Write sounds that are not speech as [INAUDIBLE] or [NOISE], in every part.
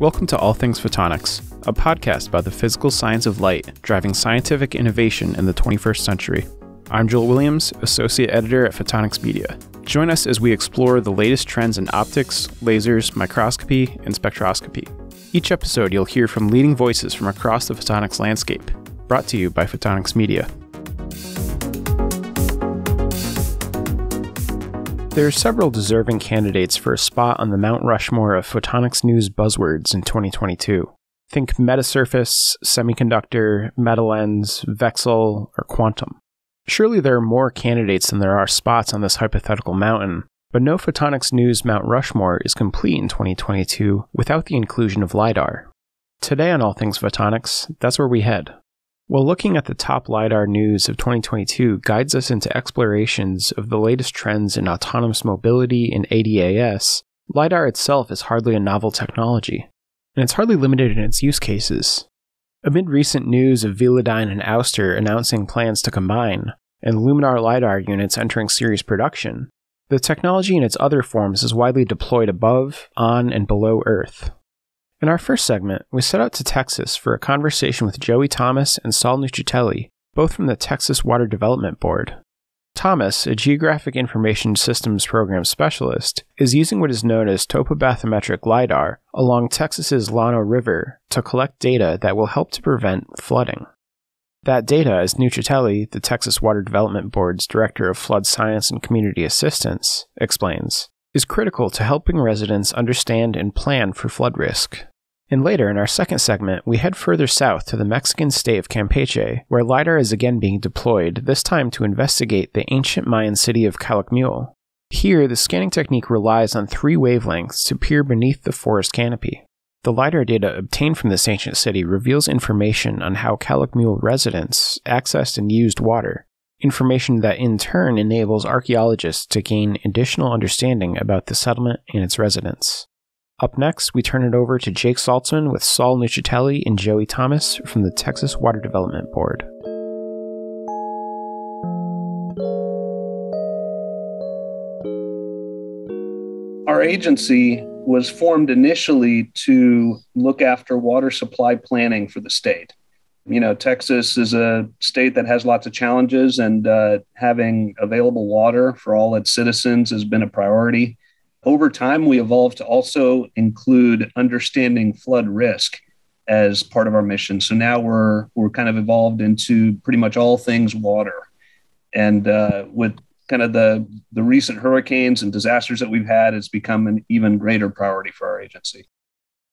Welcome to All Things Photonics, a podcast about the physical science of light driving scientific innovation in the 21st century. I'm Joel Williams, Associate Editor at Photonics Media. Join us as we explore the latest trends in optics, lasers, microscopy, and spectroscopy. Each episode, you'll hear from leading voices from across the photonics landscape, brought to you by Photonics Media. There are several deserving candidates for a spot on the Mount Rushmore of photonics news buzzwords in 2022. Think metasurface, semiconductor, metalens, VCSEL, or quantum. Surely there are more candidates than there are spots on this hypothetical mountain, but no photonics news Mount Rushmore is complete in 2022 without the inclusion of LiDAR. Today on All Things Photonics, that's where we head. While looking at the top LiDAR news of 2022 guides us into explorations of the latest trends in autonomous mobility and ADAS, LiDAR itself is hardly a novel technology, and it's hardly limited in its use cases. Amid recent news of Velodyne and Ouster announcing plans to combine, and Luminar LiDAR units entering series production, the technology in its other forms is widely deployed above, on, and below Earth. In our first segment, we set out to Texas for a conversation with Joey Thomas and Saul Nuccitelli, both from the Texas Water Development Board. Thomas, a Geographic Information Systems Program specialist, is using what is known as topobathymetric LiDAR along Texas's Llano River to collect data that will help to prevent flooding. That data, as Nuccitelli, the Texas Water Development Board's Director of Flood Science and Community Assistance, explains, is critical to helping residents understand and plan for flood risk. And later in our second segment, we head further south to the Mexican state of Campeche, where LiDAR is again being deployed, this time to investigate the ancient Mayan city of Calakmul. Here, the scanning technique relies on three wavelengths to peer beneath the forest canopy. The LiDAR data obtained from this ancient city reveals information on how Calakmul residents accessed and used water, information that in turn enables archaeologists to gain additional understanding about the settlement and its residents. Up next, we turn it over to Jake Saltzman with Saul Nuccitelli and Joey Thomas from the Texas Water Development Board. Our agency was formed initially to look after water supply planning for the state. You know, Texas is a state that has lots of challenges, and uh, having available water for all its citizens has been a priority over time, we evolved to also include understanding flood risk as part of our mission. So now we're we're kind of evolved into pretty much all things water, and uh, with kind of the the recent hurricanes and disasters that we've had, it's become an even greater priority for our agency.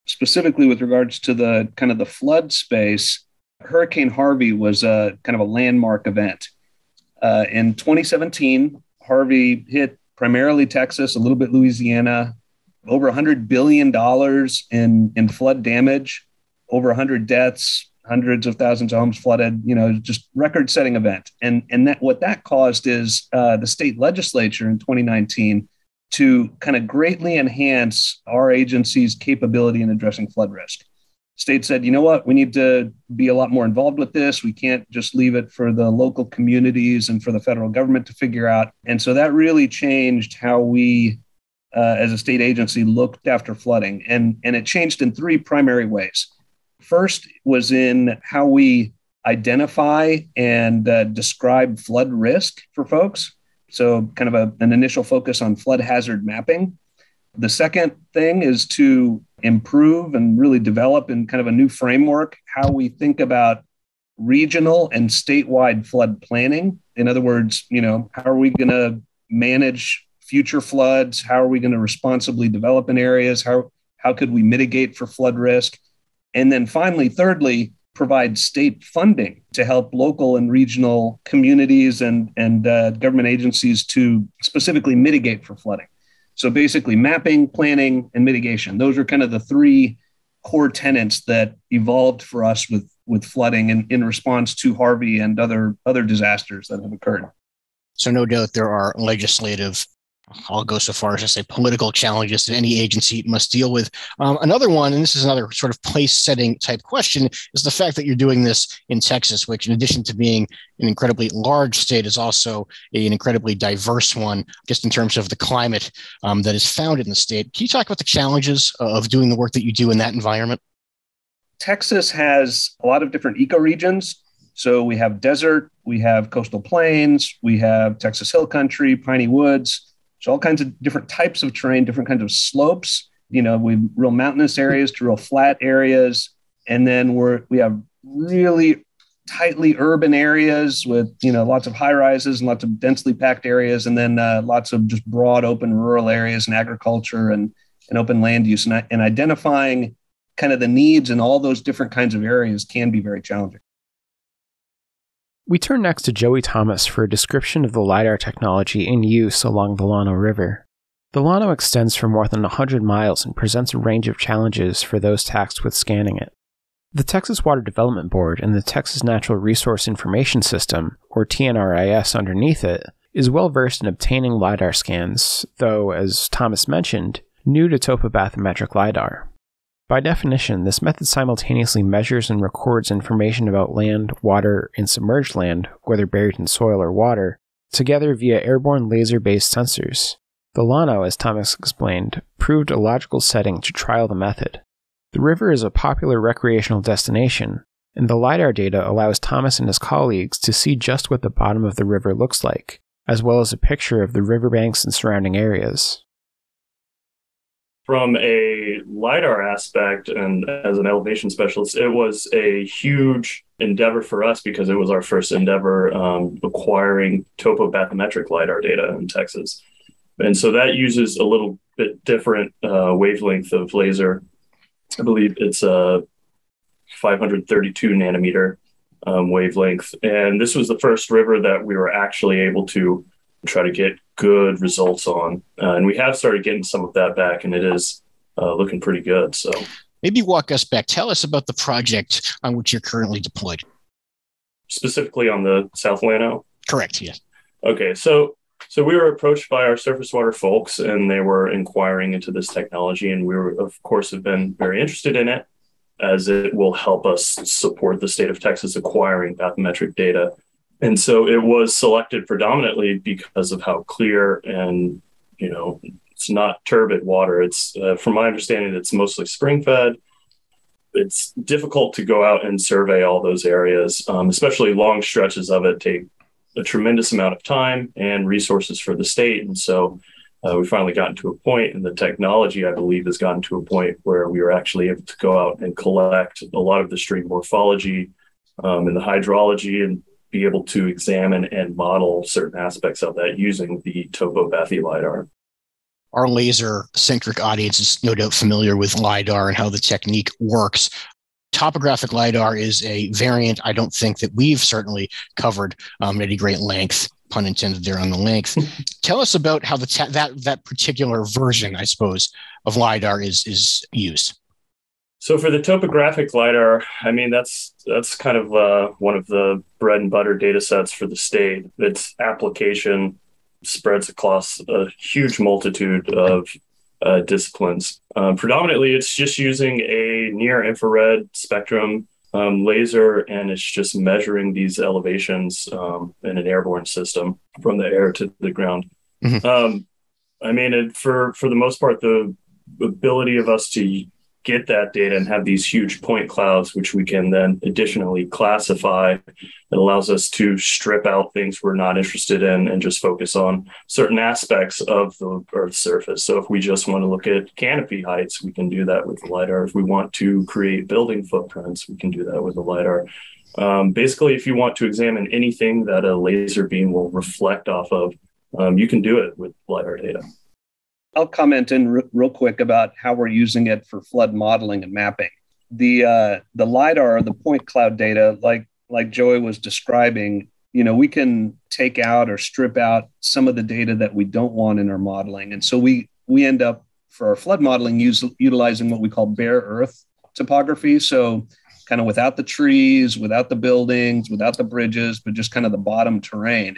Specifically, with regards to the kind of the flood space, Hurricane Harvey was a kind of a landmark event. Uh, in 2017, Harvey hit primarily Texas, a little bit Louisiana, over $100 billion in, in flood damage, over 100 deaths, hundreds of thousands of homes flooded, you know, just record setting event. And, and that what that caused is uh, the state legislature in 2019 to kind of greatly enhance our agency's capability in addressing flood risk state said, you know what, we need to be a lot more involved with this. We can't just leave it for the local communities and for the federal government to figure out. And so that really changed how we, uh, as a state agency, looked after flooding. And, and it changed in three primary ways. First was in how we identify and uh, describe flood risk for folks. So, kind of a, an initial focus on flood hazard mapping. The second thing is to improve and really develop in kind of a new framework how we think about regional and statewide flood planning. In other words, you know, how are we going to manage future floods? How are we going to responsibly develop in areas? How how could we mitigate for flood risk? And then finally, thirdly, provide state funding to help local and regional communities and and uh, government agencies to specifically mitigate for flooding. So basically, mapping, planning, and mitigation. Those are kind of the three core tenets that evolved for us with with flooding in, in response to Harvey and other other disasters that have occurred. So no doubt there are legislative I'll go so far as to say political challenges that any agency must deal with. Um, another one, and this is another sort of place setting type question, is the fact that you're doing this in Texas, which, in addition to being an incredibly large state, is also an incredibly diverse one, just in terms of the climate um, that is found in the state. Can you talk about the challenges of doing the work that you do in that environment? Texas has a lot of different ecoregions. So we have desert, we have coastal plains, we have Texas hill country, piney woods. So all kinds of different types of terrain, different kinds of slopes. You know, we real mountainous areas to real flat areas, and then we're we have really tightly urban areas with you know lots of high rises and lots of densely packed areas, and then uh, lots of just broad open rural areas and agriculture and and open land use, and, and identifying kind of the needs in all those different kinds of areas can be very challenging. We turn next to Joey Thomas for a description of the LiDAR technology in use along the Llano River. The Llano extends for more than 100 miles and presents a range of challenges for those tasked with scanning it. The Texas Water Development Board and the Texas Natural Resource Information System, or TNRIS underneath it, is well versed in obtaining LiDAR scans, though, as Thomas mentioned, new to topobathymetric LiDAR. By definition, this method simultaneously measures and records information about land, water, and submerged land, whether buried in soil or water, together via airborne laser based sensors. The Llano, as Thomas explained, proved a logical setting to trial the method. The river is a popular recreational destination, and the LiDAR data allows Thomas and his colleagues to see just what the bottom of the river looks like, as well as a picture of the riverbanks and surrounding areas from a lidar aspect and as an elevation specialist it was a huge endeavor for us because it was our first endeavor um, acquiring topobathymetric lidar data in texas. And so that uses a little bit different uh, wavelength of laser. I believe it's a 532 nanometer um, wavelength. And this was the first river that we were actually able to try to get good results on. Uh, and we have started getting some of that back, and it is uh, looking pretty good. So maybe walk us back. Tell us about the project on which you're currently deployed. Specifically on the South Llano. Correct. Yes. Okay. So so we were approached by our surface water folks, and they were inquiring into this technology, and we were, of course, have been very interested in it, as it will help us support the state of Texas acquiring bathymetric data and so it was selected predominantly because of how clear and you know it's not turbid water. It's uh, from my understanding it's mostly spring fed. It's difficult to go out and survey all those areas um, especially long stretches of it take a tremendous amount of time and resources for the state. And so uh, we finally gotten to a point and the technology i believe has gotten to a point where we are actually able to go out and collect a lot of the stream morphology um, and the hydrology and be able to examine and model certain aspects of that using the topo bathy lidar. Our laser centric audience is no doubt familiar with lidar and how the technique works. Topographic lidar is a variant i don't think that we've certainly covered um, at any great length pun intended there on the length. [LAUGHS] Tell us about how the ta- that that particular version i suppose of lidar is is used so for the topographic lidar, I mean that's that's kind of uh, one of the bread and butter data sets for the state. Its application spreads across a huge multitude of uh, disciplines. Um, predominantly, it's just using a near infrared spectrum um, laser, and it's just measuring these elevations um, in an airborne system from the air to the ground. Mm-hmm. Um, I mean, it, for for the most part, the ability of us to get that data and have these huge point clouds, which we can then additionally classify. It allows us to strip out things we're not interested in and just focus on certain aspects of the Earth's surface. So if we just want to look at canopy heights, we can do that with the LiDAR. If we want to create building footprints, we can do that with the LiDAR. Um, basically, if you want to examine anything that a laser beam will reflect off of, um, you can do it with LiDAR data. I'll comment in r- real quick about how we're using it for flood modeling and mapping. The uh, the lidar, the point cloud data, like like Joey was describing, you know, we can take out or strip out some of the data that we don't want in our modeling, and so we we end up for our flood modeling use, utilizing what we call bare earth topography. So kind of without the trees, without the buildings, without the bridges, but just kind of the bottom terrain.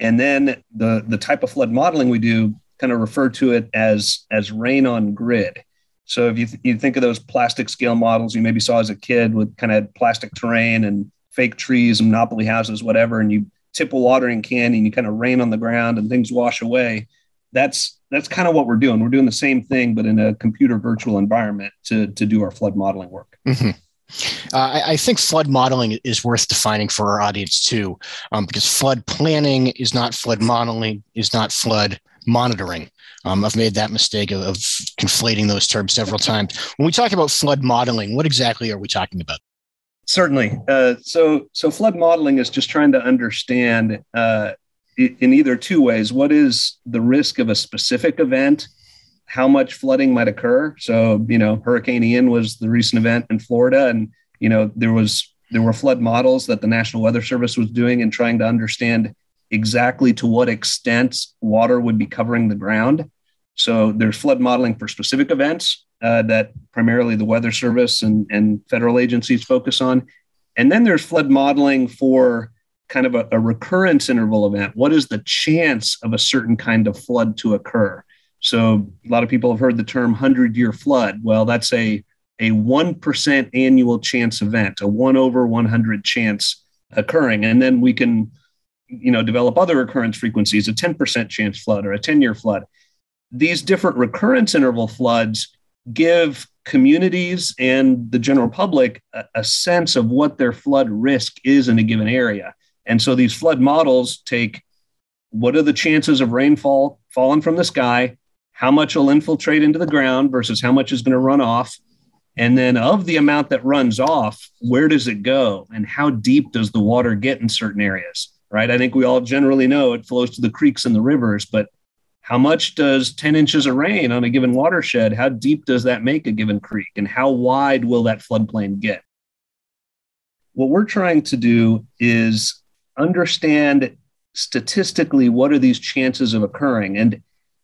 And then the the type of flood modeling we do kind of refer to it as as rain on grid. So if you th- you think of those plastic scale models you maybe saw as a kid with kind of plastic terrain and fake trees and monopoly houses, whatever, and you tip a watering can and you kind of rain on the ground and things wash away. That's that's kind of what we're doing. We're doing the same thing, but in a computer virtual environment to to do our flood modeling work. Mm-hmm. Uh, I, I, think flood modeling is worth defining for our audience too, um, because flood planning is not flood modeling, is not flood monitoring. Um, I've made that mistake of, of conflating those terms several times. When we talk about flood modeling, what exactly are we talking about? Certainly. Uh, so, so flood modeling is just trying to understand uh, in either two ways. What is the risk of a specific event? How much flooding might occur? So, you know, Hurricane Ian was the recent event in Florida, and you know there was there were flood models that the National Weather Service was doing and trying to understand exactly to what extent water would be covering the ground. So there's flood modeling for specific events uh, that primarily the Weather Service and, and federal agencies focus on. And then there's flood modeling for kind of a, a recurrence interval event. What is the chance of a certain kind of flood to occur? So a lot of people have heard the term 100 year flood. Well, that's a, a 1% annual chance event, a 1 over 100 chance occurring. And then we can you know, develop other recurrence frequencies, a 10% chance flood or a 10 year flood. These different recurrence interval floods give communities and the general public a, a, sense of what their flood risk is in a given area. And so these flood models take what are the chances of rainfall falling from the sky, how much will infiltrate into the ground versus how much is going to run off. And then, of the amount that runs off, where does it go? And how deep does the water get in certain areas? Right? I think we all generally know it flows to the creeks and the rivers, but how much does 10 inches of rain on a given watershed, how deep does that make a given creek? And how wide will that floodplain get? What we're trying to do is understand statistically what are these chances of occurring. And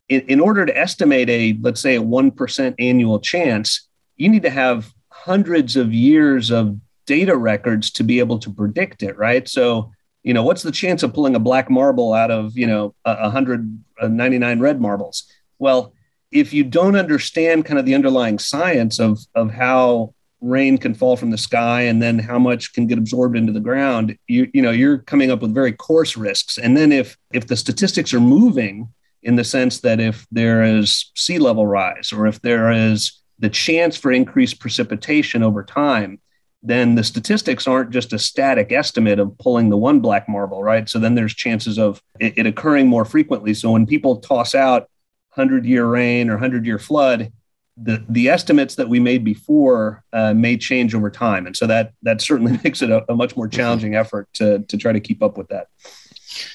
in, in order to estimate a, let's say, a 1% annual chance, you need to have hundreds of years of data records to be able to predict it, right? So you know, what's the chance of pulling a black marble out of, you know, a 199 red marbles? Well, if you don't understand kind of the underlying science of, of how rain can fall from the sky and then how much can get absorbed into the ground, you, you know, you're coming up with very coarse risks. And then if, if the statistics are moving in the sense that if there is sea level rise or if there is the chance for increased precipitation over time, then the statistics aren't just a static estimate of pulling the one black marble, right? So then there's chances of it, occurring more frequently. So when people toss out 100 year rain or 100 year flood, the, the estimates that we made before uh, may change over time. And so that, that certainly [LAUGHS] makes it a, a much more challenging effort to, to try to keep up with that.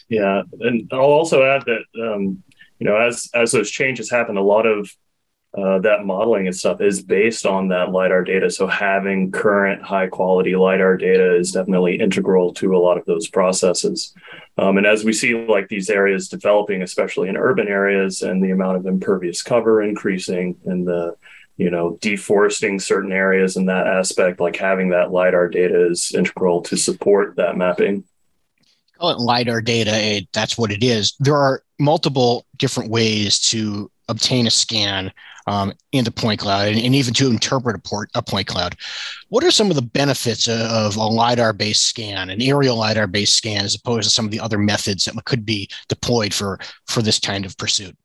Yeah. And I'll also add that, um, you know, as, as those changes happen, a lot of uh, that modeling and stuff is based on that lidar data. So having current high quality lidar data is definitely integral to a lot of those processes. Um, and as we see like these areas developing especially in urban areas and the amount of impervious cover increasing and the you know deforesting certain areas in that aspect like having that lidar data is integral to support that mapping. Call it lidar data that's what it is. There are multiple different ways to obtain a scan um, into point cloud and, and, even to interpret a, port, a point cloud. What are some of the benefits of a LiDAR based scan, an aerial LiDAR based scan, as opposed to some of the other methods that could be deployed for, for this kind of pursuit?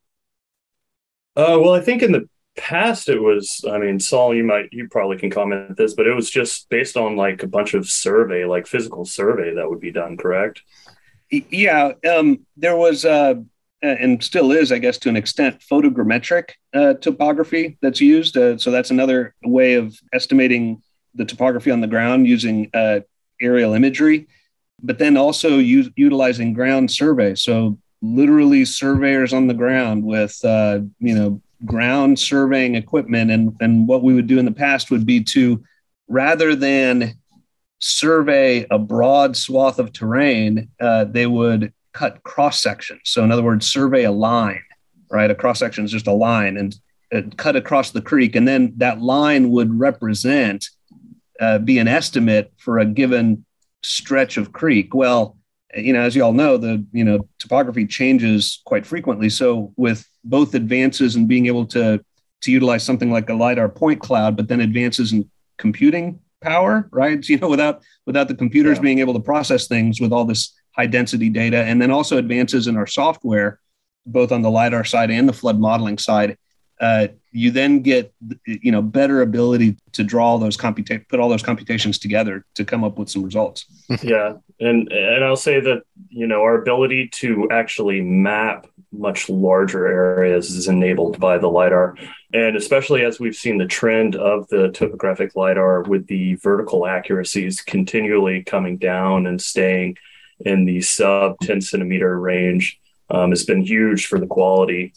Uh, well, I think in the past it was i mean saul you might you probably can comment this but it was just based on like a bunch of survey like physical survey that would be done correct yeah um, there was uh, uh, and still is, I guess, to an extent, photogrammetric uh, topography that's used. Uh, so that's another way of estimating the topography on the ground using uh, aerial imagery, but then also utilizing ground survey. So literally surveyors on the ground with, uh, you know, ground surveying equipment. And, and what we would do in the past would be to, rather than survey a broad swath of terrain, uh, they would cut cross sections. So, in other words, survey a line, right? A cross section is just a line and uh, cut across the creek. And then that line would represent, uh, be an estimate for a given stretch of creek. Well, you know, as you all know, the you know topography changes quite frequently. So with both advances in being able to to utilize something like a lidar point cloud, but then advances in computing power, right? [LAUGHS] You know, without without the computers yeah. being able to process things with all this high density data, and then also advances in our software, both on the lidar side and the flood modeling side. Uh, you then get you know better ability to draw those computa- put all those computations together to come up with some results. yeah, and and I'll say that you know our ability to actually map much larger areas is enabled by the lidar, and especially as we've seen the trend of the topographic lidar with the vertical accuracies continually coming down and staying in the sub 10 centimeter range um, has been huge for the quality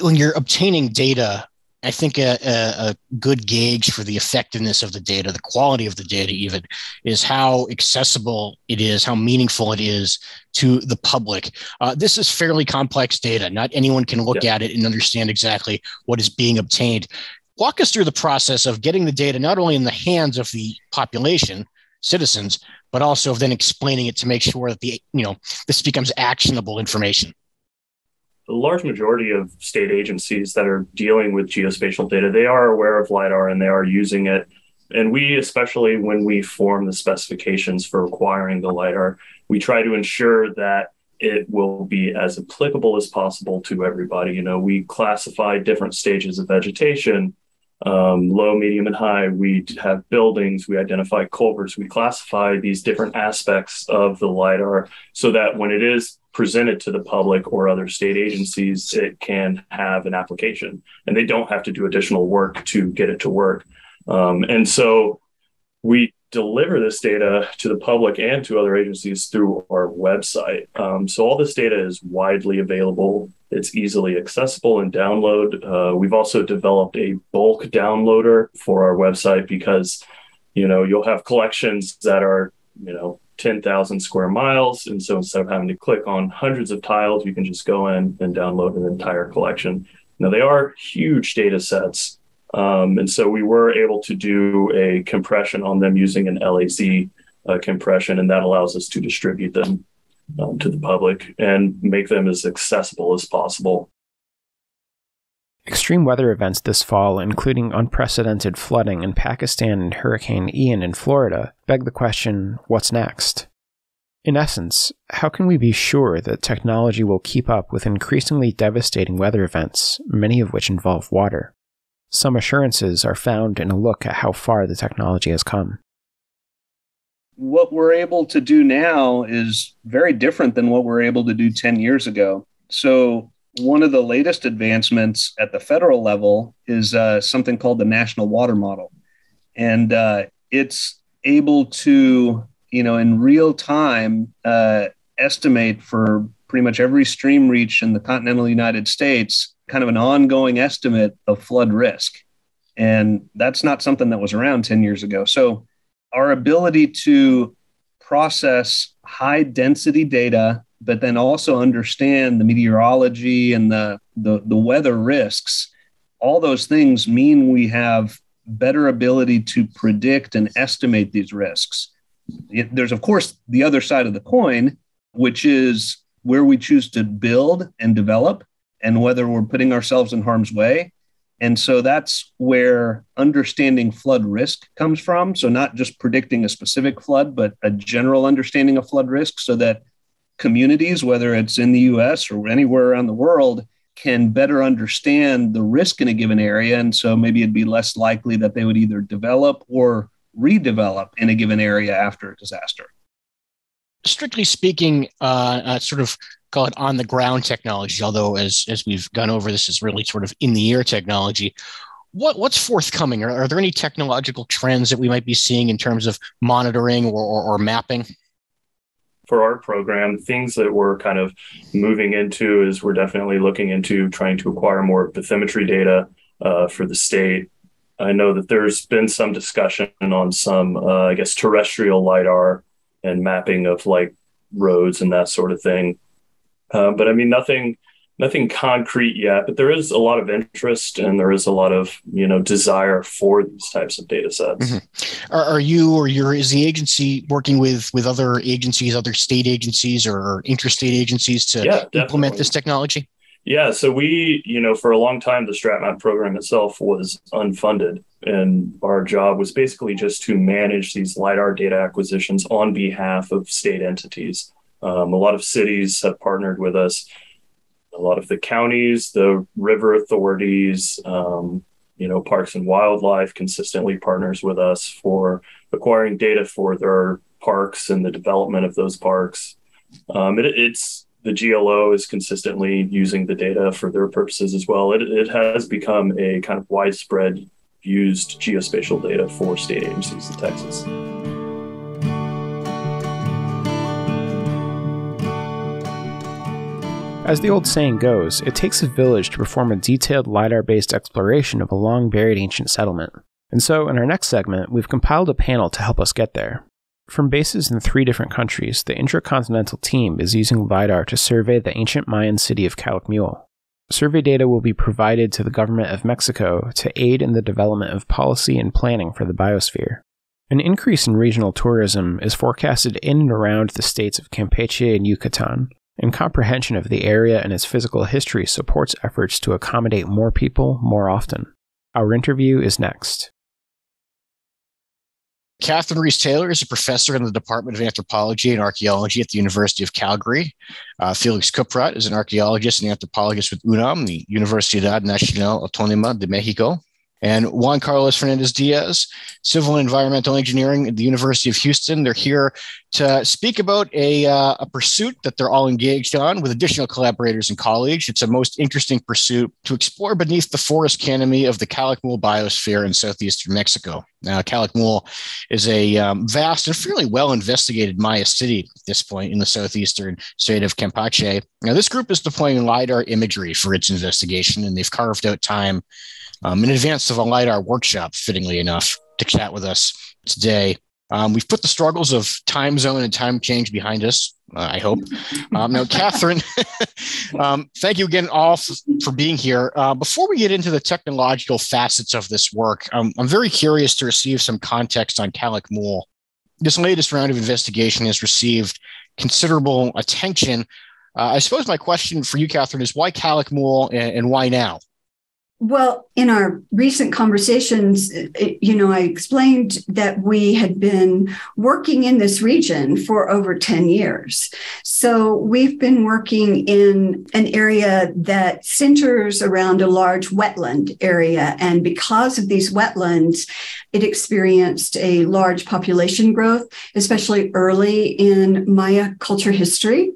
when you're obtaining data, I think a, a, a, good gauge for the effectiveness of the data, the quality of the data, even, is how accessible it is, how meaningful it is to the public. Uh, this is fairly complex data. Not anyone can look yeah. at it and understand exactly what is being obtained. Walk us through the process of getting the data not only in the hands of the population, citizens, but also then explaining it to make sure that the you know this becomes actionable information the large majority of state agencies that are dealing with geospatial data, they are aware of LIDAR and they are using it. And we, especially when we form the specifications for acquiring the LIDAR, we try to ensure that it will be as applicable as possible to everybody. You know, we classify different stages of vegetation, um, low, medium, and high. We have buildings, we identify culverts, we classify these different aspects of the LIDAR so that when it is presented to the public or other state agencies, it can have an application and they don't have to do additional work to get it to work. Um, and so we deliver this data to the public and to other agencies through our website. Um, so all this data is widely available. It's easily accessible and download. Uh, we've also developed a bulk downloader for our website because, you know, you'll have collections that are, you know, 10,000 square miles. And so instead of having to click on hundreds of tiles, you can just go in and download an entire collection. Now, they are huge data sets. Um, and so we were able to do a compression on them using an LAZ uh, compression, and that allows us to distribute them um, to the public and make them as accessible as possible. Extreme weather events this fall, including unprecedented flooding in Pakistan and Hurricane Ian in Florida, beg the question what's next? In essence, how can we be sure that technology will keep up with increasingly devastating weather events, many of which involve water? Some assurances are found in a look at how far the technology has come. What we're able to do now is very different than what we we're able to do 10 years ago. So, one of the latest advancements at the federal level is uh, something called the National Water Model, and uh, it's able to, you know, in real time, uh, estimate for pretty much every stream reach in the continental United States, kind of an ongoing estimate of flood risk, and that's not something that was around ten years ago. So, our ability to process high density data but then also understand the meteorology and the, the, the weather risks, all those things mean we have better ability to predict and estimate these risks. It, there's, of course, the other side of the coin, which is where we choose to build and develop and whether we're putting ourselves in harm's way. And so that's where understanding flood risk comes from. So, not just predicting a specific flood, but a general understanding of flood risk so that communities, whether it's in the US or anywhere around the world, can better understand the risk in a given area. And so maybe it'd be less likely that they would either develop or redevelop in a given area after a disaster. Strictly speaking, uh, uh, sort of call it on the ground technology, although as, as we've gone over, this is really sort of in the air technology. What, what's forthcoming? Are, are there any technological trends that we might be seeing in terms of monitoring or, or, or mapping? for our program, things that we're kind of moving into is we're definitely looking into trying to acquire more bathymetry data uh, for the state. I know that there's been some discussion on some, uh, I guess, terrestrial LIDAR and mapping of like roads and that sort of thing. Uh, but I mean, nothing, nothing concrete yet, but there is a lot of interest and there is a lot of you know desire for these types of data sets. Mm-hmm. Are, are, you or your is the agency working with with other agencies, other state agencies or interstate agencies to yeah, implement this technology? Yeah, so we, you know, for a long time, the StratMap program itself was unfunded. And our job was basically just to manage these LIDAR data acquisitions on behalf of state entities. Um, a lot of cities have partnered with us a lot of the counties, the river authorities, um, you know, Parks and Wildlife consistently partners with us for acquiring data for their parks and the development of those parks. Um, it, it's the GLO is consistently using the data for their purposes as well. It, it has become a kind of widespread used geospatial data for state agencies in Texas. As the old saying goes, it takes a village to perform a detailed LiDAR based exploration of a long buried ancient settlement. And so, in our next segment, we've compiled a panel to help us get there. From bases in three different countries, the intercontinental team is using LiDAR to survey the ancient Mayan city of Calakmul. Survey data will be provided to the government of Mexico to aid in the development of policy and planning for the biosphere. An increase in regional tourism is forecasted in and around the states of Campeche and Yucatan, and comprehension of the area and its physical history supports efforts to accommodate more people more often. Our interview is next. Kathryn Reese-Taylor is a professor in the Department of Anthropology and Archaeology at the University of Calgary. Uh, Felix Kupprat is an archaeologist and anthropologist with UNAM, the Universidad Nacional Autónoma de Mexico and Juan Carlos Fernandez Diaz, Civil and Environmental Engineering at the University of Houston. They're here to speak about a, uh, a pursuit that they're all engaged on with additional collaborators and colleagues. It's a most interesting pursuit to explore beneath the forest canopy of the Calakmul biosphere in southeastern Mexico. Now, Calakmul is a um, vast and fairly well investigated Maya city at this point in the southeastern state of Campeche. Now, this group is deploying LIDAR imagery for its investigation, and they've carved out time um, in advance of a LIDAR workshop, fittingly enough, to chat with us today. Um, we've put the struggles of time zone and time change behind us, uh, I hope. Um, now, [LAUGHS] Kathryn, [LAUGHS] um, thank you again all f- for being here. Uh, before we get into the technological facets of this work, um, I'm very curious to receive some context on Calakmul. This latest round of investigation has received considerable attention. Uh, I suppose my question for you, Kathryn, is why Calakmul and, and why now? Well, in our recent conversations, you know, I explained that we had been working in this region for over 10 years. So we've been working in an area that centers around a large wetland area. And because of these wetlands, it experienced a large population growth, especially early in Maya culture history.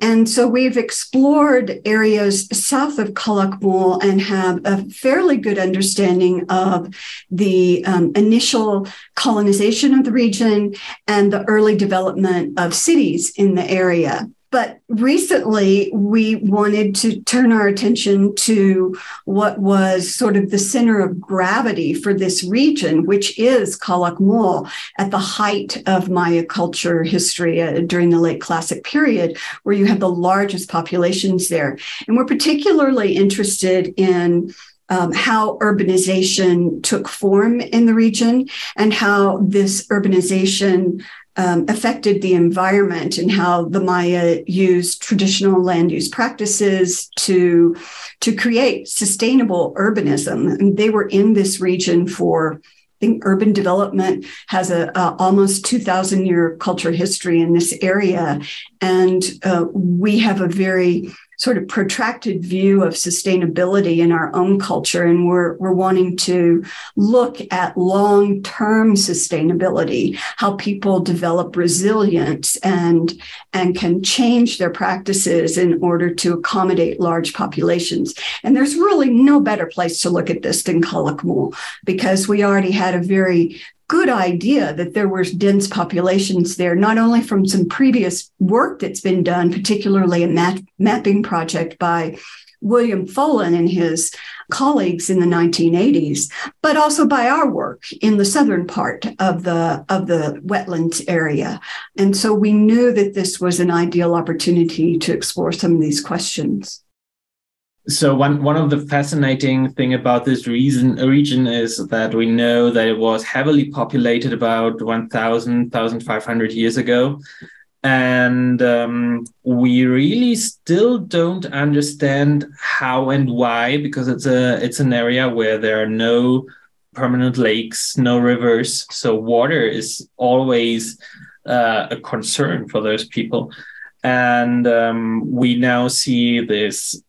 And so we've explored areas south of Calakmul and have a fairly good understanding of the um, initial colonization of the region and the early development of cities in the area. But recently, we wanted to turn our attention to what was sort of the center of gravity for this region, which is Calakmul at the height of Maya culture history uh, during the late classic period, where you have the largest populations there. And we're particularly interested in um, how urbanization took form in the region and how this urbanization um, affected the environment and how the Maya used traditional land use practices to, to create sustainable urbanism. And they were in this region for I think urban development has a, a almost 2000 year culture history in this area and uh, we have a very sort of protracted view of sustainability in our own culture. And we're, we're wanting to look at long term sustainability, how people develop resilience and, and can change their practices in order to accommodate large populations. And there's really no better place to look at this than Calakmul because we already had a very good idea that there were dense populations there, not only from some previous work that's been done, particularly a map- mapping project by William Folan and his colleagues in the 1980s, but also by our work in the southern part of the of the wetlands area. And so we knew that this was an ideal opportunity to explore some of these questions. So one one of the fascinating thing about this reason region is that we know that it was heavily populated about 1000 1500 years ago. And um, we really still don't understand how and why because it's a it's an area where there are no permanent lakes no rivers. So water is always uh, a concern for those people. And um, we now see this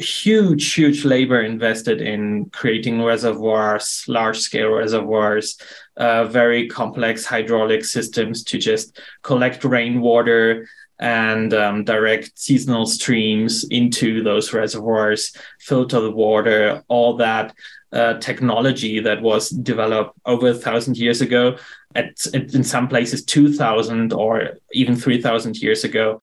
huge, huge labor invested in creating reservoirs, large scale reservoirs, uh, very complex hydraulic systems to just collect rainwater and um, direct seasonal streams into those reservoirs, filter the water, all that uh, technology that was developed over a thousand years ago, at, in some places 2,000 or even 3,000 years ago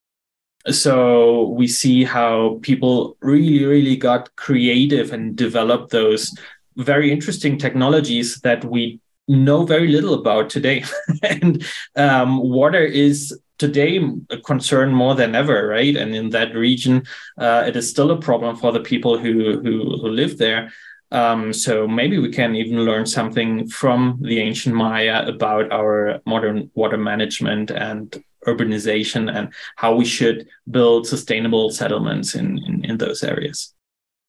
so we see how people really really got creative and developed those very interesting technologies that we know very little about today. [LAUGHS] And um, water is today a concern more than ever right? And in that region uh, it is still a problem for the people who who, who live there. Um, so maybe we can even learn something from the ancient Maya about our modern water management and urbanization and how we should build sustainable settlements in, in, in those areas.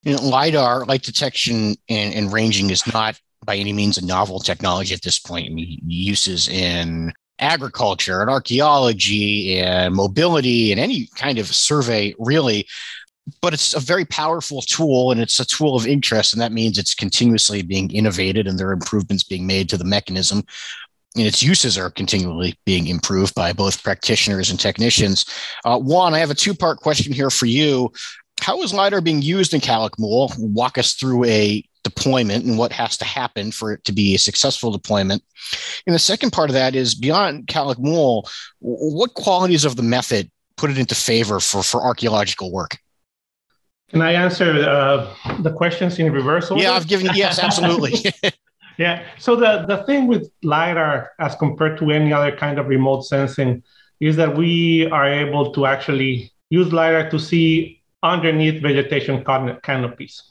You know, LIDAR, light detection and, and ranging, is not by any means a novel technology at this point. I mean, uses in agriculture and archaeology and mobility and any kind of survey, really. But it's a very powerful tool and it's a tool of interest. And that means it's continuously being innovated and there are improvements being made to the mechanism and its uses are continually being improved by both practitioners and technicians. Uh, Juan, I have a two part question here for you. How is LIDAR being used in Calakmul? Walk us through a deployment and what has to happen for it to be a successful deployment. And the second part of that is beyond Calakmul, what qualities of the method put it into favor for, for archaeological work? Can I answer uh, the questions in reverse order? Yeah, I've given yes, absolutely. [LAUGHS] [LAUGHS] Yeah. So the, the thing with LiDAR as compared to any other kind of remote sensing is that we are able to actually use LiDAR to see underneath vegetation canopies.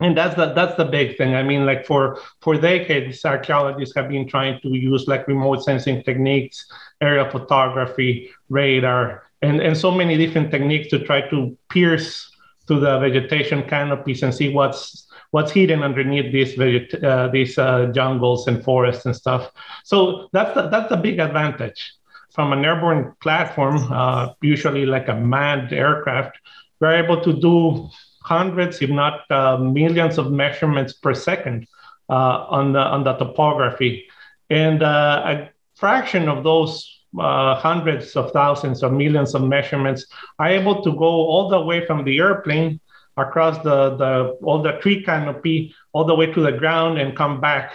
And that's the that's the big thing. I mean, like for for decades, archaeologists have been trying to use like remote sensing techniques, aerial photography, radar, and, and so many different techniques to try to pierce to the vegetation canopies and see what's what's hidden underneath these uh, these uh, jungles and forests and stuff. So that's the, that's a big advantage. From an airborne platform, uh, usually like a manned aircraft, we're able to do hundreds, if not uh, millions, of measurements per second uh, on the on the topography, and uh, a fraction of those uh, hundreds of thousands or millions of measurements are able to go all the way from the airplane across the, the all the tree canopy all the way to the ground and come back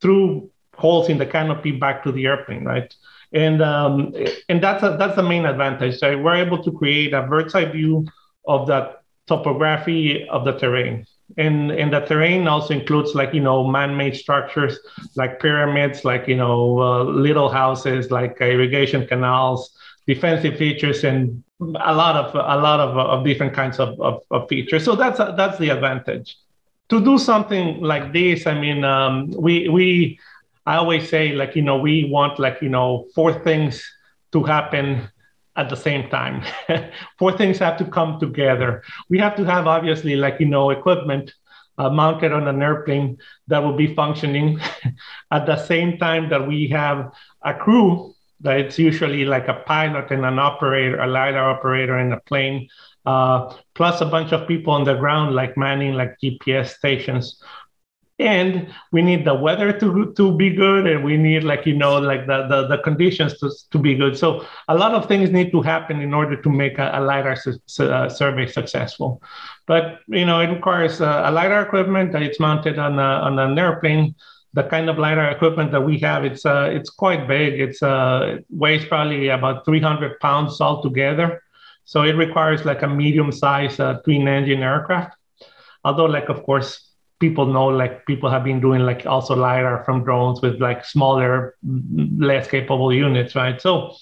through holes in the canopy back to the airplane, right? And um, and that's a, that's the main advantage. Right? We're able to create a bird's eye view of that topography of the terrain. And, and the terrain also includes like you know man-made structures like pyramids like you know uh, little houses like irrigation canals defensive features and a lot of a lot of, of different kinds of, of, of features. So that's that's the advantage. To do something like this, I mean, um, we we I always say like you know we want like you know four things to happen at the same time. [LAUGHS] four things have to come together. We have to have obviously like you know equipment uh, mounted on an airplane that will be functioning [LAUGHS] at the same time that we have a crew it's usually like a pilot and an operator, a LiDAR operator in a plane, uh, plus a bunch of people on the ground, like manning like GPS stations. And we need the weather to, to be good, and we need like you know like the, the, the conditions to, to be good. So a lot of things need to happen in order to make a, a lidar su- uh, survey successful. But you know it requires uh, a lidar equipment that it's mounted on a, on an airplane the kind of lidar equipment that we have, it's uh, it's quite big. It's uh, it weighs probably about 300 pounds altogether. So it requires like a medium-sized uh, twin-engine aircraft. Although, like of course, people know like people have been doing like also lidar from drones with like smaller, less capable units, right? So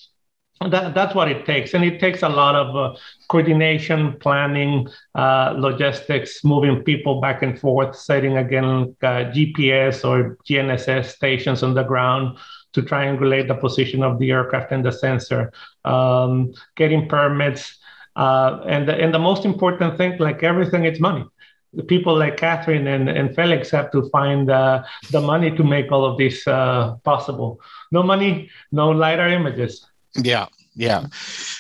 that, that's what it takes. And it takes a lot of uh, coordination, planning, uh, logistics, moving people back and forth, setting again uh, GPS or GNSS stations on the ground to triangulate the position of the aircraft and the sensor, um, getting permits. Uh, and, the, and the most important thing, like everything, it's money. The people like Kathryn and, and Felix have to find uh, the money to make all of this uh, possible. No money, no LiDAR images. Yeah, yeah.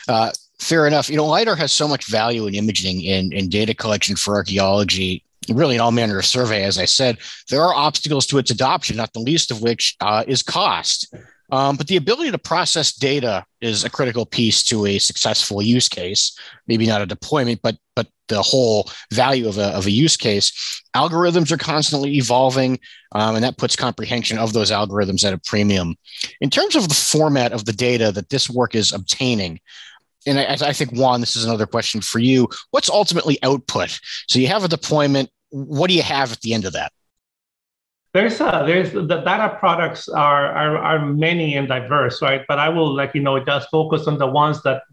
Uh, fair enough. You know, LIDAR has so much value in imaging and, and data collection for archaeology really in all manner of survey, as I said, there are obstacles to its adoption, not the least of which uh, is cost. Um, but the ability to process data is a critical piece to a successful use case. Maybe not a deployment, but but the whole value of a, of a use case. Algorithms are constantly evolving, um, and that puts comprehension of those algorithms at a premium. In terms of the format of the data that this work is obtaining, and I, I think Juan, this is another question for you. What's ultimately output? So you have a deployment. What do you have at the end of that? There's a, there's the data products are, are are many and diverse, right? But I will like you know just focus on the ones that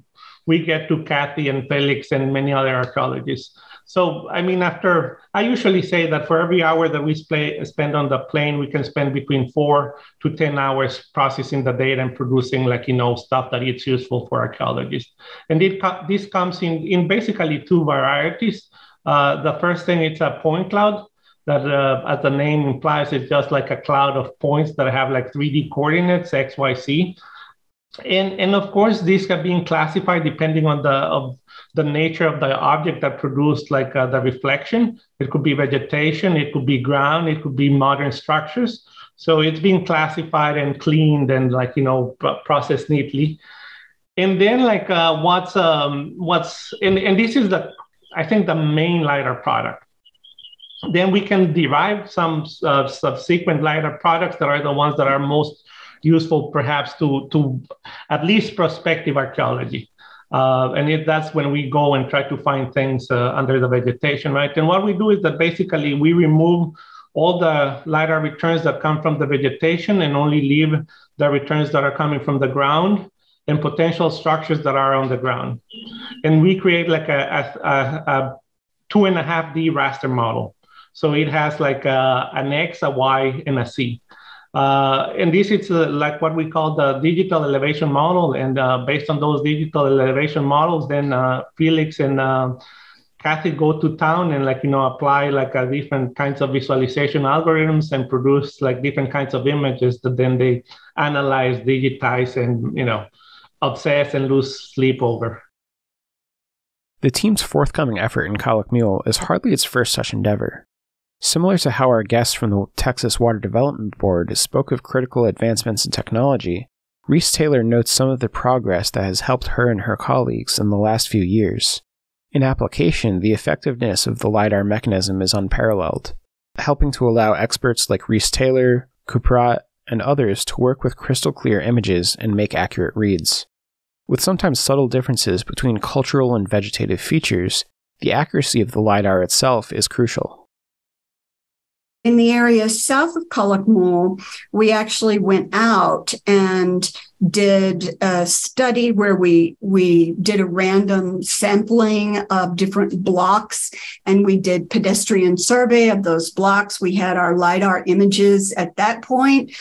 we get to Kathy and Felix and many other archaeologists. So, I mean, after I usually say that for every hour that we sp- spend on the plane, we can spend between four to 10 hours processing the data and producing, like, you know, stuff that it's useful for archaeologists. And it this comes in, in basically two varieties. Uh, the first thing, it's a point cloud that, uh, as the name implies, it's just like a cloud of points that have like 3D coordinates, X, Y, Z and and of course these are being classified depending on the of the nature of the object that produced like uh, the reflection. It could be vegetation it could be ground it could be modern structures. So it's being classified and cleaned and like you know processed neatly. And then like uh, what's um what's and, and this is the i think the main lidar product. Then we can derive some uh, subsequent lidar products that are the ones that are most useful perhaps to, to at least prospective archaeology. Uh, and it, that's when we go and try to find things uh, under the vegetation, right? And what we do is that basically we remove all the LiDAR returns that come from the vegetation and only leave the returns that are coming from the ground and potential structures that are on the ground. And we create like a, a, a two and a half D raster model. So it has like a, an X, a Y, and a Z. Uh, and this is uh, like what we call the digital elevation model. And uh, based on those digital elevation models, then uh, Felix and uh, Kathy go to town and like, you know, apply like uh, different kinds of visualization algorithms and produce like different kinds of images that then they analyze, digitize, and, you know, obsess and lose sleep over. The team's forthcoming effort in Calakmul is hardly its first such endeavor. Similar to how our guest from the Texas Water Development Board spoke of critical advancements in technology, Reese Taylor notes some of the progress that has helped her and her colleagues in the last few years. In application, the effectiveness of the LiDAR mechanism is unparalleled, helping to allow experts like Reese Taylor, Kupprat, and others to work with crystal clear images and make accurate reads. With sometimes subtle differences between cultural and vegetative features, the accuracy of the LiDAR itself is crucial. In the area south of Calakmul, we actually went out and did a study where we we did a random sampling of different blocks and we did pedestrian survey of those blocks. We had our lidar images at that point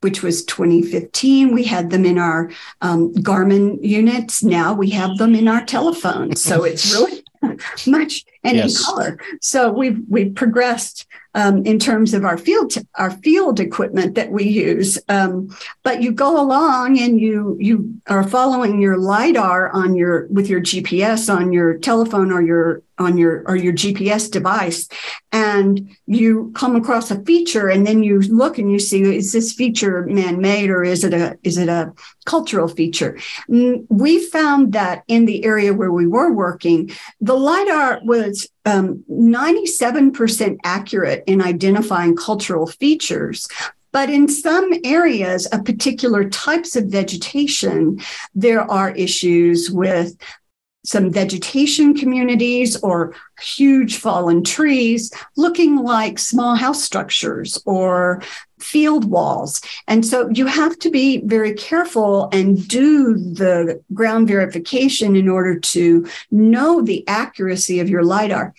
which was 2015 we had them in our um, garmin units. Now we have them in our telephones. So it's [LAUGHS] really [LAUGHS] much and yes. in color. So we've we've progressed um, in terms of our field our field equipment that we use. Um, but you go along and you you are following your lidar on your with your GPS on your telephone or your on your or your GPS device, and you come across a feature, and then you look and you see is this feature man made or is it a is it a cultural feature? We found that in the area where we were working, the lidar was um, 97% accurate in identifying cultural features. But in some areas of particular types of vegetation, there are issues with some vegetation communities or huge fallen trees looking like small house structures or field walls. And so you have to be very careful and do the ground verification in order to know the accuracy of your LIDAR.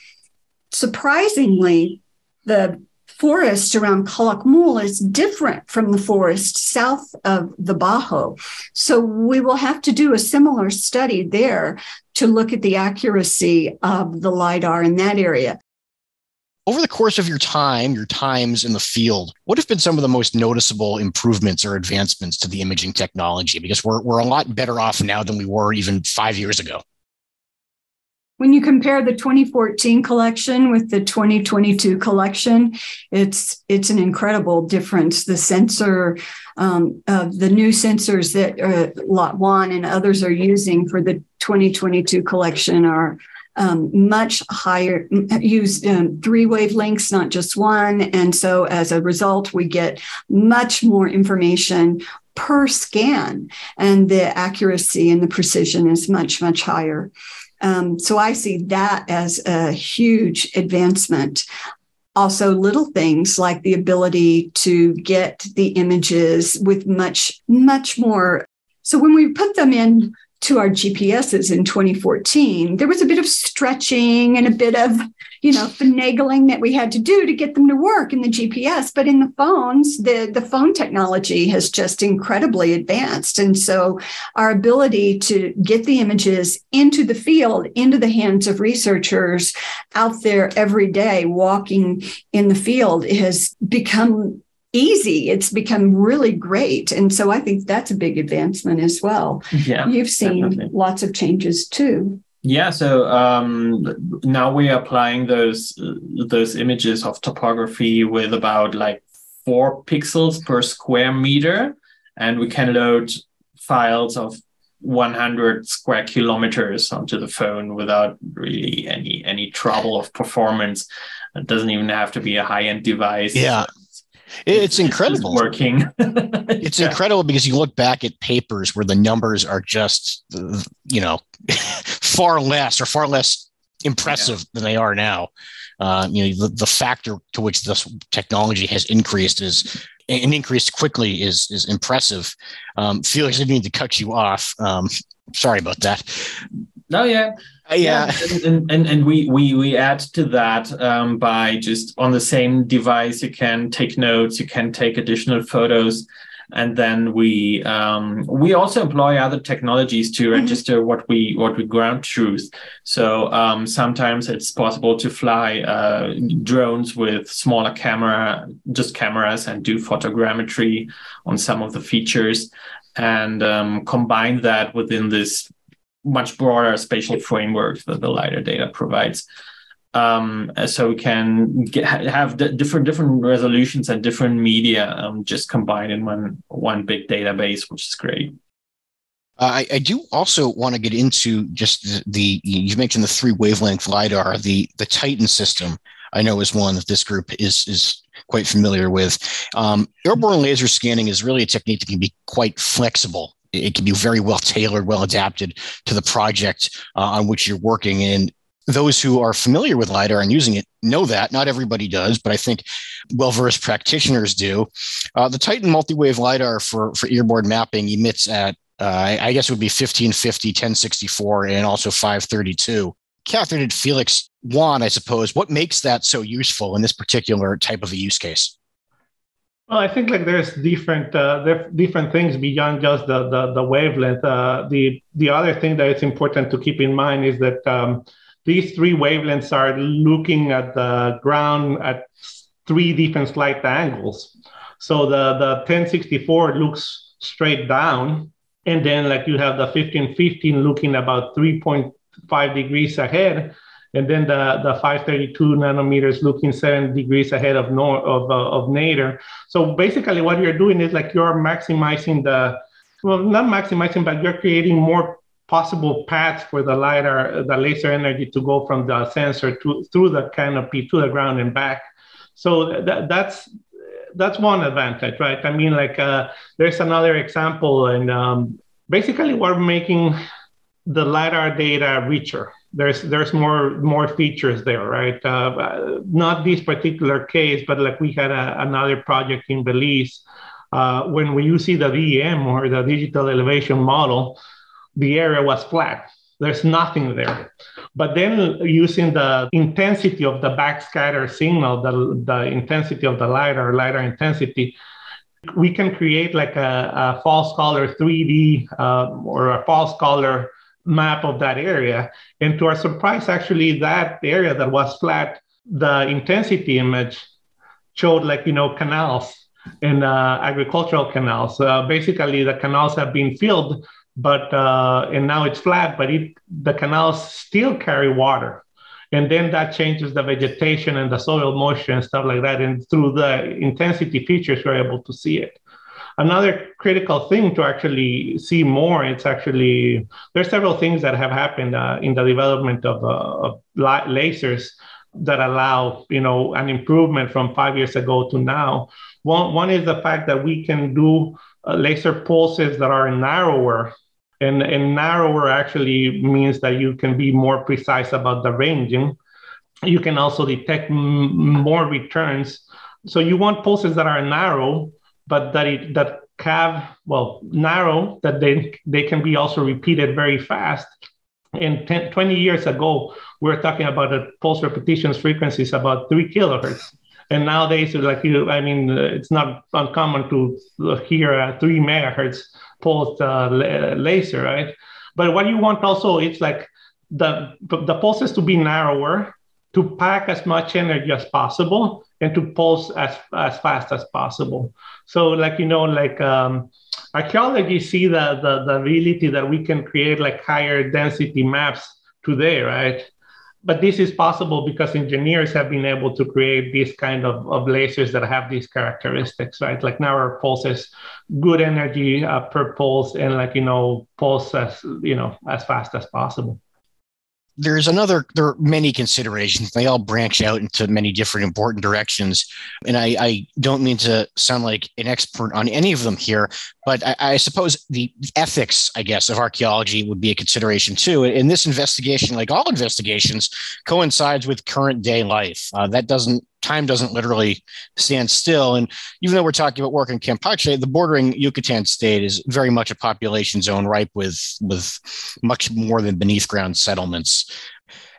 Surprisingly, the forest around Calakmul is different from the forest south of the Bajo. So we will have to do a similar study there to look at the accuracy of the LIDAR in that area. Over the course of your time, your times in the field, what have been some of the most noticeable improvements or advancements to the imaging technology? Because we're, we're a lot better off now than we were even five years ago. When you compare the 2014 collection with the 2022 collection, it's it's an incredible difference. The sensor, um, uh, the new sensors that uh, Lot One and others are using for the 2022 collection are um, much higher, use um, three wavelengths, not just one. And so as a result, we get much more information per scan, and the accuracy and the precision is much, much higher. Um, so I see that as a huge advancement. Also, little things like the ability to get the images with much, much more. So when we put them in to our GPSs in 2014, there was a bit of stretching and a bit of, you know, finagling that we had to do to get them to work in the GPS. But in the phones, the, the phone technology has just incredibly advanced. And so our ability to get the images into the field, into the hands of researchers out there every day walking in the field has become easy. It's become really great. And so I think that's a big advancement as well. Yeah. You've seen definitely. lots of changes too. Yeah, so um, now we are applying those those images of topography with about like four pixels per square meter, and we can load files of 100 square kilometers onto the phone without really any any trouble of performance. It doesn't even have to be a high end device. Yeah, it's incredible. It's working. [LAUGHS] it's yeah. incredible because you look back at papers where the numbers are just, you know, [LAUGHS] far less or far less impressive yeah. than they are now. Uh, you know, the, the factor to which this technology has increased is and increased quickly is is impressive. Um, Felix, I didn't mean to cut you off. Um, sorry about that. No, yeah. Uh, yeah, and, and and we we we add to that um, by just on the same device you can take notes, you can take additional photos, and then we um, we also employ other technologies to mm-hmm. register what we what we ground truth. So um, sometimes it's possible to fly uh, drones with smaller camera, just cameras, and do photogrammetry on some of the features, and um, combine that within this much broader spatial framework that the LiDAR data provides. Um, so we can get, have different different resolutions and different media um, just combined in one one big database, which is great. Uh, I, I, do also want to get into just the, the you mentioned the three wavelength lidar the the Titan system. I know is one that this group is is quite familiar with. Um, airborne laser scanning is really a technique that can be quite flexible it can be very well tailored, well adapted to the project uh, on which you're working. And those who are familiar with LiDAR and using it know that. Not everybody does, but I think well versed practitioners do. Uh, the Titan multi wave LiDAR for, for airborne mapping emits at, uh, I guess it would be 1550, 1064, and also 532. Kathryn and Felix Juan, I suppose, what makes that so useful in this particular type of a use case? Well, I think like there's different uh, different things beyond just the the, the wavelength. Uh, the the other thing that is important to keep in mind is that um, these three wavelengths are looking at the ground at three different slight angles. So the the 1064 looks straight down, and then like you have the 1515 looking about 3.5 degrees ahead and then the, the 532 nanometers looking seven degrees ahead of no, of, uh, of nadir. So basically what you're doing is like you're maximizing the, well, not maximizing, but you're creating more possible paths for the LiDAR, the laser energy to go from the sensor to through the canopy to the ground and back. So that, that's that's one advantage, right? I mean, like uh, there's another example, and um, basically we're making the lidar data richer. There's there's more more features there, right? Uh, not this particular case, but like we had a, another project in Belize uh, when we use the DEM or the digital elevation model, the area was flat. There's nothing there. But then using the intensity of the backscatter signal, the, the intensity of the LiDAR, LiDAR intensity, we can create like a, a false color 3D uh, or a false color map of that area. And to our surprise, actually, that area that was flat, the intensity image showed like, you know, canals and uh, agricultural canals. Uh, basically, the canals have been filled but uh, and now it's flat, but it the canals still carry water, and then that changes the vegetation and the soil moisture and stuff like that. And through the intensity features, we're able to see it. Another critical thing to actually see more, it's actually there's several things that have happened uh, in the development of, uh, of lasers that allow you know an improvement from five years ago to now. One one is the fact that we can do uh, laser pulses that are narrower and, and narrower actually means that you can be more precise about the ranging. You can also detect m- more returns. So you want pulses that are narrow, but that it, that have well narrow that they they can be also repeated very fast. And 10, 20 years ago, we are talking about a pulse repetitions frequencies about three kilohertz. And nowadays, like you, I mean, it's not uncommon to hear a three megahertz pulse uh, laser, right? But what you want also, it's like the the pulses to be narrower, to pack as much energy as possible, and to pulse as as fast as possible. So, like you know, like um, archaeology see the, the the ability that we can create like higher density maps today, right? but this is possible because engineers have been able to create these kind of, of lasers that have these characteristics, right? Like now our pulses, good energy uh, per pulse, and like you know, pulse as you know as fast as possible there's another there are many considerations. They all branch out into many different important directions. And i, I don't mean to sound like an expert on any of them here but I, I, suppose the ethics i guess of archaeology would be a consideration too And this investigation like all investigations coincides with current day life uh, that doesn't time doesn't literally stand still. And even though we're talking about work in Campeche, the bordering Yucatan state is very much a population zone ripe with, with much more than beneath ground settlements.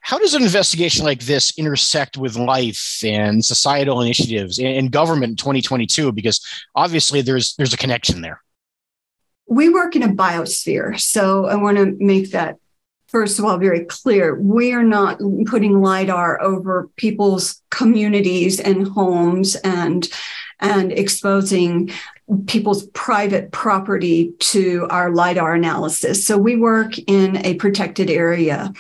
How does an investigation like this intersect with life and societal initiatives and government in 2022? Because obviously there's there's a connection there. We work in a biosphere, so I want to make that first of all, very clear. We are not putting LIDAR over people's communities and homes and, and exposing people's private property to our LIDAR analysis. So we work in a protected area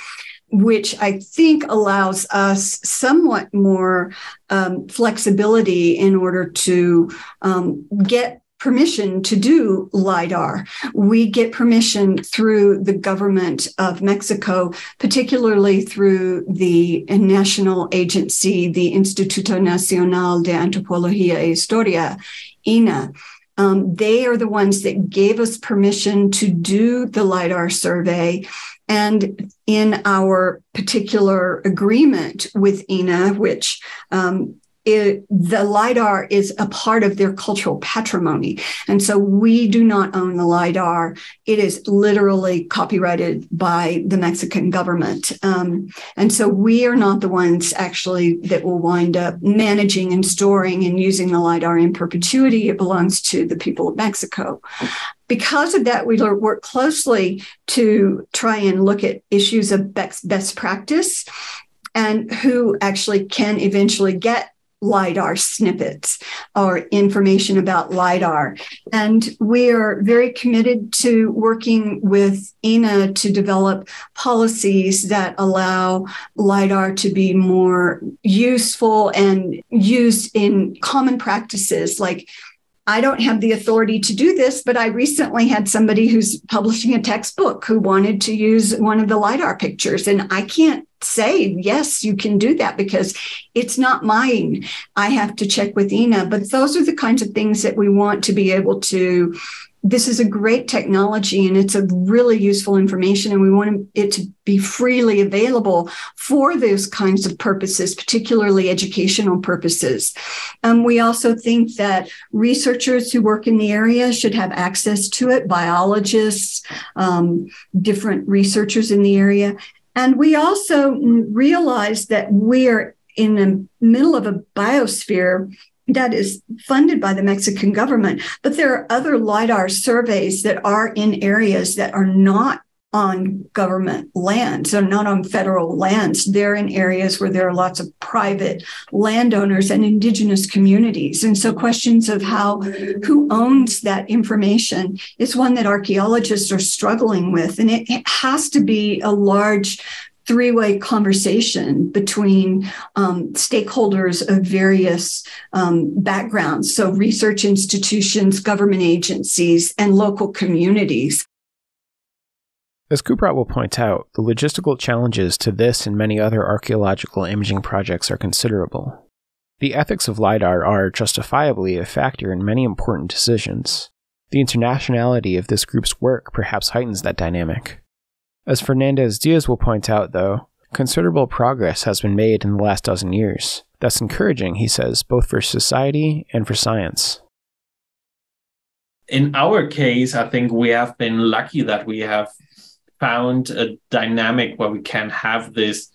which I think allows us somewhat more um, flexibility in order to um, get permission to do LIDAR. We get permission through the government of Mexico, particularly through the national agency, the Instituto Nacional de Antropología e Historia, INAH. Um, they are the ones that gave us permission to do the LIDAR survey. And in our particular agreement with INAH, which um, it, the lidar is a part of their cultural patrimony. And so we do not own the lidar. It is literally copyrighted by the mexican government. Um, and so we are not the ones actually that will wind up managing and storing and using the lidar in perpetuity. It belongs to the people of mexico. Because of that, we work closely to try and look at issues of best practice and who actually can eventually get LIDAR snippets or information about LIDAR. And we are very committed to working with INAH to develop policies that allow LIDAR to be more useful and used in common practices like I don't have the authority to do this, but I recently had somebody who's publishing a textbook who wanted to use one of the LIDAR pictures. And I can't say, yes, you can do that because it's not mine. I have to check with INAH. But those are the kinds of things that we want to be able to this is a great technology and it's a really useful information and we want it to be freely available for those kinds of purposes particularly educational purposes. Um, we also think that researchers who work in the area should have access to it biologists um, different researchers in the area. And we also realize that we are in the middle of a biosphere that is funded by the Mexican government. But there are other LIDAR surveys that are in areas that are not on government lands. They're not on federal lands. They're in areas where there are lots of private landowners and indigenous communities. And so questions of how who owns that information is one that archaeologists are struggling with. And it has to be a large three way conversation between um, stakeholders of various um, backgrounds. So, research institutions, government agencies, and local communities. As Kupprat will point out, the logistical challenges to this and many other archaeological imaging projects are considerable. The ethics of LIDAR are justifiably a factor in many important decisions. The internationality of this group's work perhaps heightens that dynamic. As Fernandez Diaz will point out, though, considerable progress has been made in the last dozen years. That's encouraging, he says, both for society and for science. In our case, I think we have been lucky that we have found a dynamic where we can have this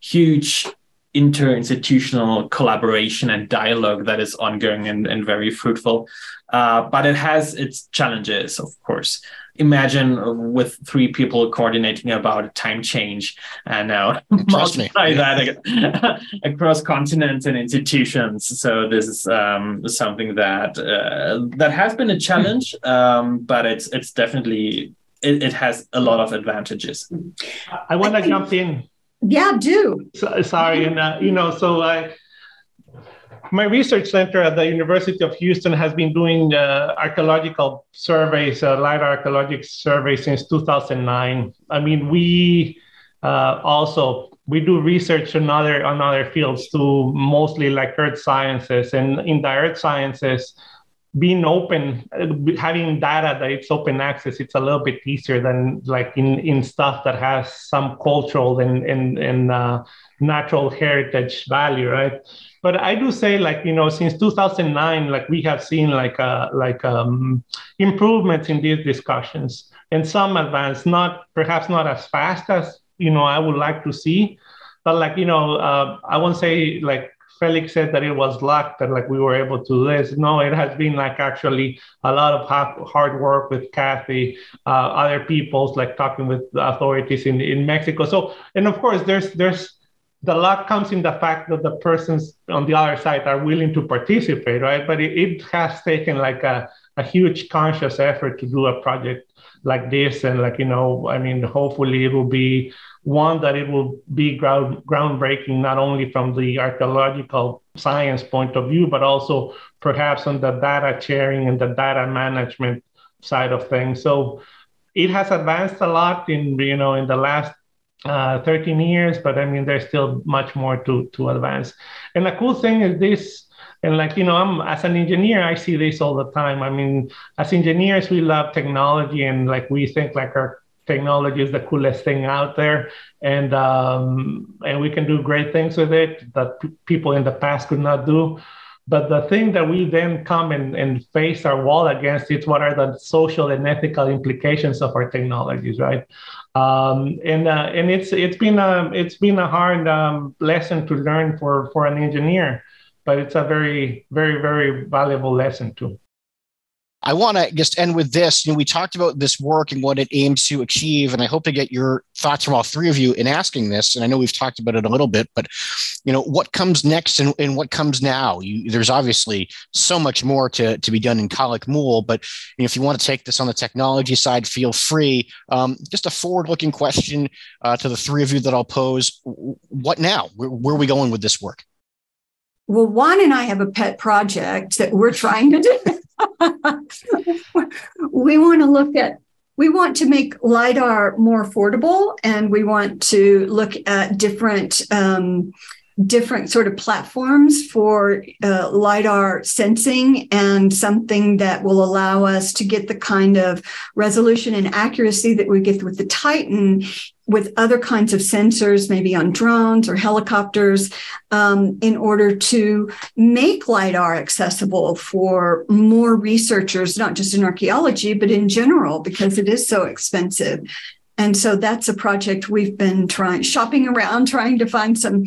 huge interinstitutional collaboration and dialogue that is ongoing and, and very fruitful. Uh, but it has its challenges, of course imagine with three people coordinating about time change and [LAUGHS] now multiply that [LAUGHS] across continents and institutions. So this is um, something that uh, that has been a challenge, um, but it's it's definitely it, it, has a lot of advantages. I want to jump in. Yeah, do. So, sorry, and uh, you know, so I my research center at the University of Houston has been doing uh, archaeological surveys, uh, LIDAR archaeological surveys since 2009. I mean, we uh, also we do research on other on other fields too, mostly like earth sciences. And in the earth sciences, being open, uh, having data that it's open access, it's a little bit easier than like in in stuff that has some cultural and and and uh, natural heritage value, right? But I do say like you know since 2009 like we have seen like uh, like um, improvements in these discussions and some advance not perhaps not as fast as you know I would like to see but like you know uh, I won't say like Felix said that it was luck that like we were able to do this. No, it has been like actually a lot of hard work with Kathy, uh, other people's like talking with the authorities in, in Mexico. So and of course there's there's the luck comes in the fact that the persons on the other side are willing to participate, right? But it, it has taken like a, a huge conscious effort to do a project like this. And like, you know, I mean, hopefully it will be one that it will be ground, groundbreaking, not only from the archaeological science point of view, but also perhaps on the data sharing and the data management side of things. So it has advanced a lot in, you know, in the last uh, 13 years, but I mean, there's still much more to, to advance. And the cool thing is this, and like, you know, I'm as an engineer, I see this all the time. I mean, as engineers, we love technology and like we think like our technology is the coolest thing out there and um, and we can do great things with it that p- people in the past could not do but the thing that we then come and, and face our wall against is what are the social and ethical implications of our technologies, right? Um, and uh, and it's it's been a it's been a hard um, lesson to learn for for an engineer, but it's a very very very valuable lesson too. I want to just end with this. You know, we talked about this work and what it aims to achieve, and I hope to get your thoughts from all three of you in asking this. And I know we've talked about it a little bit, but you know, what comes next and, and what comes now? You, there's obviously so much more to, to be done in Calakmul, but you know, if you want to take this on the technology side, feel free. Um, just a forward-looking question uh, to the three of you that I'll pose: What now? Where, where are we going with this work? Well, Juan and I have a pet project that we're trying to do. [LAUGHS] we want to look at we want to make lidar more affordable and we want to look at different um, different sort of platforms for uh, LIDAR sensing and something that will allow us to get the kind of resolution and accuracy that we get with the Titan with other kinds of sensors, maybe on drones or helicopters, um, in order to make LIDAR accessible for more researchers, not just in archaeology, but in general, because it is so expensive. And so that's a project we've been trying, shopping around, [LAUGHS] trying to find some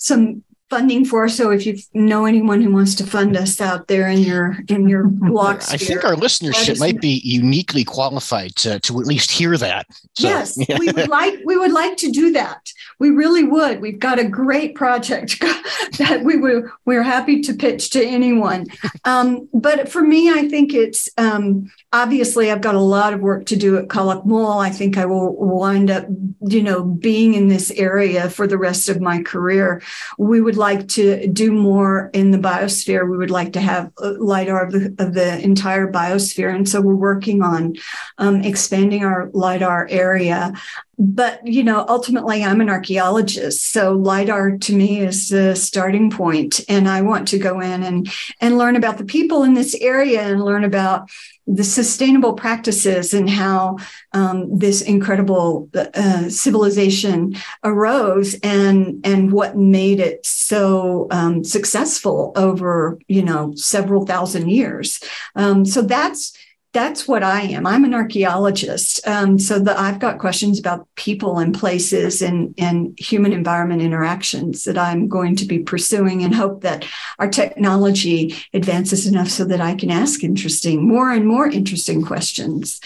some funding for. So if you know anyone who wants to fund us out there in your in your blog, I think our listenership might be uniquely qualified to to at least hear that. So, yes, yeah. we would like we would like to do that. We really would. We've got a great project [LAUGHS] that we would we're happy to pitch to anyone. Um, but for me, I think it's um, obviously I've got a lot of work to do at Calakmul. I think I will wind up, you know, being in this area for the rest of my career. We would like to do more in the biosphere. We would like to have LIDAR of the, of the entire biosphere. And so we're working on um, expanding our LIDAR area. But, you know, ultimately, I'm an archaeologist. So LIDAR to me is the starting point, And I want to go in and, and learn about the people in this area and learn about the sustainable practices and how um, this incredible uh, civilization arose and and what made it so um, successful over you know several thousand years. Um, so that's that's what I am. I'm an archaeologist. Um, so the, I've got questions about people and places and, and human environment interactions that I'm going to be pursuing and hope that our technology advances enough so that I can ask interesting, more and more interesting questions.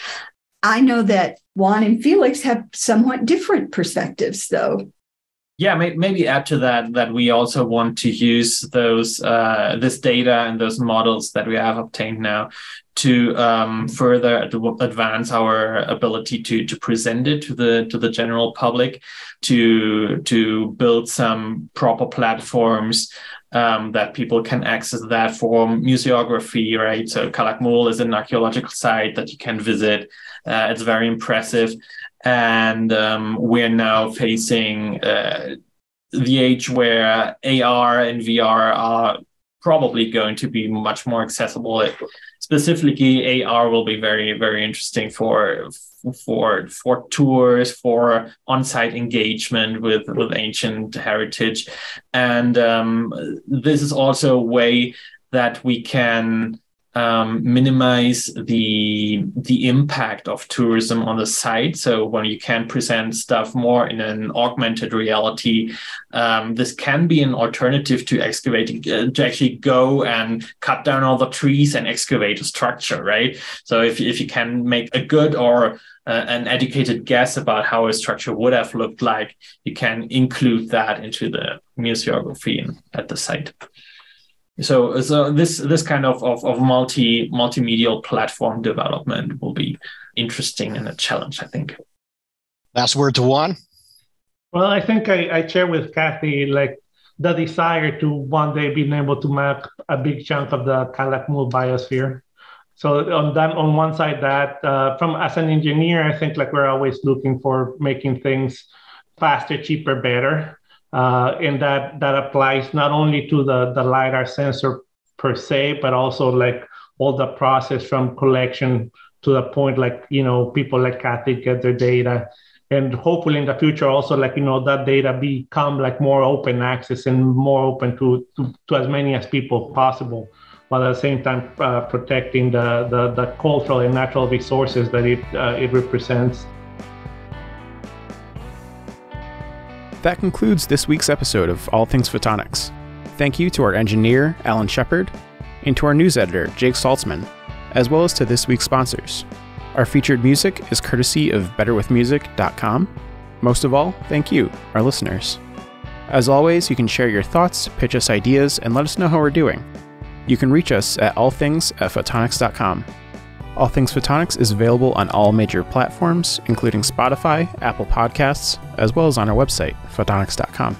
I know that Juan and Felix have somewhat different perspectives, though yeah maybe add to that that we also want to use those uh, this data and those models that we have obtained now to um, further advance our ability to to present it to the to the general public to to build some proper platforms um, that people can access that for museography right? So Calakmul is an archaeological site that you can visit. Uh, it's very impressive. And um, we're now facing uh, the age where AR and VR are probably going to be much more accessible. Specifically, AR will be very, very interesting for for for tours, for on-site engagement with with ancient heritage, and um, this is also a way that we can um, minimize the the impact of tourism on the site. So when you can present stuff more in an augmented reality, um, this can be an alternative to excavating uh, to actually go and cut down all the trees and excavate a structure, right? So if if you can make a good or uh, an educated guess about how a structure would have looked like, you can include that into the museography at the site so so this this kind of, of, of multi multimedia platform development will be interesting and a challenge i think. Last word to Juan? Well i think i, I share with kathy like the desire to one day being able to map a big chunk of the Calakmul biosphere. So on that on one side that uh, from as an engineer i think like we're always looking for making things faster cheaper better uh, and that that applies not only to the the lidar sensor per se, but also like all the process from collection to the point like you know people like Kathy get their data, and hopefully in the future also like you know that data become like more open access and more open to to, to as many as people possible while at the same time uh, protecting the, the, the cultural and natural resources that it uh, it represents. That concludes this week's episode of All Things Photonics. Thank you to our engineer, Alan Shepard, and to our news editor, Jake Saltzman, as well as to this week's sponsors. Our featured music is courtesy of betterwithmusic.com. Most of all, thank you, our listeners. As always, you can share your thoughts, pitch us ideas, and let us know how we're doing. You can reach us at allthings at photonics.com. All Things Photonics is available on all major platforms, including Spotify, Apple Podcasts, as well as on our website, photonics.com.